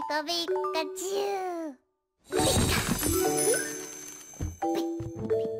ビカビカチュウビカ